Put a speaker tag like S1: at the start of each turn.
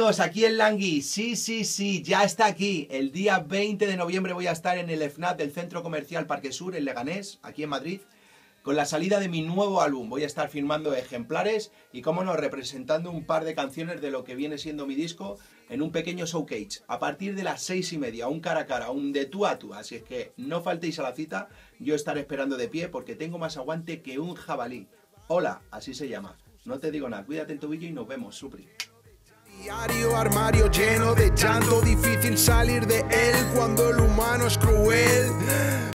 S1: Aquí en Langui, sí, sí, sí, ya está aquí. El día 20 de noviembre voy a estar en el FNAP del Centro Comercial Parque Sur, en Leganés, aquí en Madrid, con la salida de mi nuevo álbum. Voy a estar firmando ejemplares y, como no, representando un par de canciones de lo que viene siendo mi disco en un pequeño showcase. A partir de las seis y media, un cara a cara, un de tú a tú. Así es que no faltéis a la cita, yo estaré esperando de pie porque tengo más aguante que un jabalí. Hola, así se llama. No te digo nada, cuídate el tobillo y nos vemos, Supri.
S2: Diario, armario lleno de llanto, difícil salir de él cuando el humano es cruel.